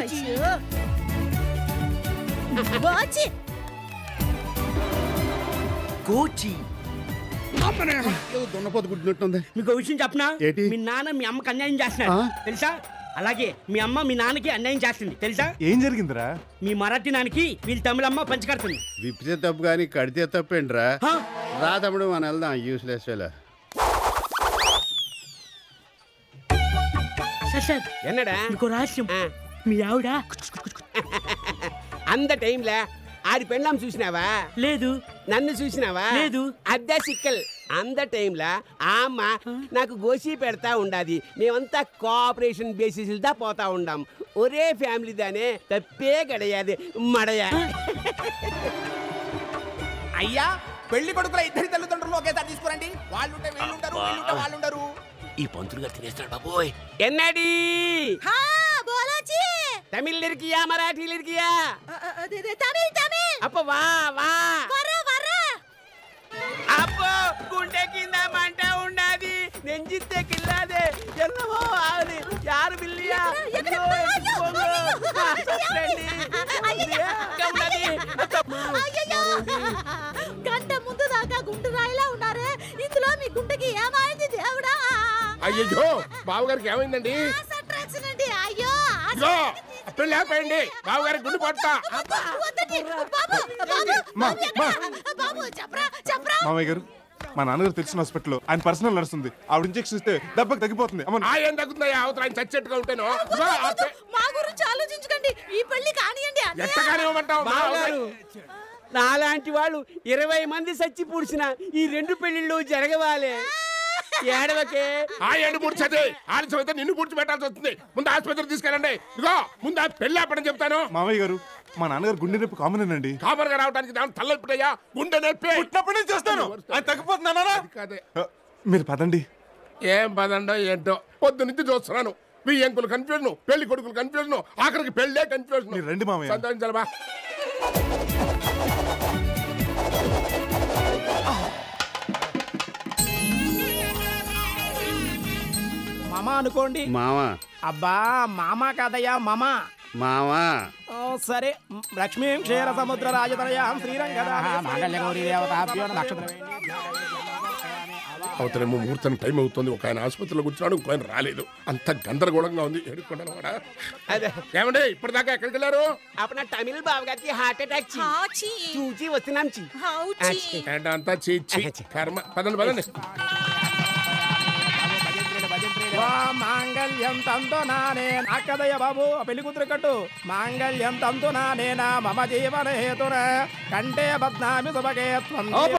అయ్యో. బాచి కోచి ఏదో దున్నపోతు గుడ్డినట్టుంది మీకు ఒక విషయం చెప్పనా ఏంటి? మీ నాన్న మీ అమ్మకి అన్యాయం చేస్తున్నాడు ఆ? తెలుసా అలాగే మీ అమ్మ మీ నాన్నకి అన్యాయం చేస్తుంది తెలుసా ఏం జరిగిందిరా మీ మరాఠీ నాన్నకి వీళ్ళ తమిళమ్మ పంచకడుతుంది విప్పితే తప్పు కానీ కడితే తప్పేంట్రా హా? రా తమ్ముడు మనం వెళ్దాం యూస్లెస్ వేళ సార్ సార్ என்னடா మీకు రహస్యం ఆ, మీ ఆవిడ அந்த டைம்ல ఆడి పెళ్ళాం చూసినావా లేదు నన్ను చూసినావా లేదు. అద్దా సిక్కల్ అంద టైంలో ఆ అమ్మ నాకు గోసి పెడతా ఉండాది మేమంతా కోఆపరేషన్ బేసిస్ దా పోతా ఉండాం ఒరే ఫ్యామిలీ దానే తప్పే గడయాది మడయా అయ్యా పెళ్లి కొడుకుల ఇద్దరి తల్లిదండ్రులు ఒకేసారి తీసుకురండి వాళ్ళు ఉంటే వీళ్ళు ఉంటారు వీళ్ళు ఉంటే వాళ్ళు ఉండరు ఈ పంతులు గారు తినేస్తాడు బాబోయ్ ఎన్నడి హా బోలాచి తమిళ్ ఇరికియా మరాఠీ ఇరికియా తమిళ్ తమిళ్ అప్ప వా వా వర వర అప్పో గుండె కింద మంట ఉండాది నెంజిత్తే కిల్లాదే ఎన్నమో ఆది యారు బిల్లియా ఎక్కడ? అయ్యో, అయ్యో, ఎత్తుకోంగో. అయ్యో, అయ్యో బావగారికి ఏమైందండి? అయ్యో పెళ్ళి ఆపేయండి గుండు పడతా బాబు? బాబు చెప్పరా చెప్పరా? మామయ్య గారు మా నాన్నగారు తెలిసిన హాస్పిటల్లో ఆయన పర్సనల్ నడుస్తుంది ఆవిడ ఇంజెక్షన్ ఇస్తే దెబ్బకి తగ్గిపోతుంది. అమ్మ ఆ ఏం తగ్గుతుందయ్యా అవతల ఆయన చచ్చేట్టుగా ఉంటాను? మా గురించి ఆలోచించకండి. ఈ పెళ్ళి కానియండి నాలాంటి వాళ్ళు ఇరవై మంది సచ్చి పూడ్చిన ఈ రెండు పెళ్ళిళ్ళు జరగవాలే. ఏడవకే ఆ ఎండు పుడిచది. ఆలస్యం అయితే నిన్ను పుడిచి పెట్టాల్సి వస్తుంది. ముందు ఆసుపత్రికి తీసుకెళ్ళండి. ఇదిగో ముందు ఆ పెళ్ళి ఆపడం చెప్తాను. మామయ్య గారు మా నాన్నగారు గుండె నొప్పి కామన్ అండి. కామన్గా రావడానికి దాని తల్లెప్పుడయ్యా గుండె నొప్పి. పుట్టినప్పటి నుంచి చేస్తాను. ఆయన తగ్గిపోతున్నారా కాదే. మీరు పదండి. ఏం పదండో ఏంటో? పొద్దు నుంచి చూస్తున్నాను. మీ ఎంకులు కన్ఫ్యూజన్ పెళ్ళి కొడుకులు కన్ఫ్యూజన్ ఆఖరికి పెళ్ళే కన్ఫ్యూజన్ మీరు రండి మామయ్య. సంతోషించాలబా మామ అనుకోండి. మావా అబ్బా మామ కాదయ్యా మామ. మావా ఓ, సరే. లక్ష్మీం క్షీర సముద్ర రాజతనయాం శ్రీరంగదా. అవతలేమో ముహూర్తం టైం అవుతుంది. ఒక ఆయన ఆసుపత్రిలో కూర్చున్నాడు ఇంకో ఆయన రాలేదు. అంత గందరగోళంగా ఉంది. ఏడుకుంటాను కూడా అదే. ఏమండి ఇప్పటిదాకా ఎక్కడికి వెళ్ళారు? అప్పుడు తమిళ బాబు గారికి హార్ట్ అటాక్ చూచి వస్తున్నాం చి. చీచి కర్మ. పదండి పదండి. మాంగళ్యం తంతు నానే నాకదయ్య బాబు పెళ్ళి కూతురు కట్టు. మాంగళ్యం తంతు నానేనా మమ జీవన హేతున కంటే బద్నామి సుభగే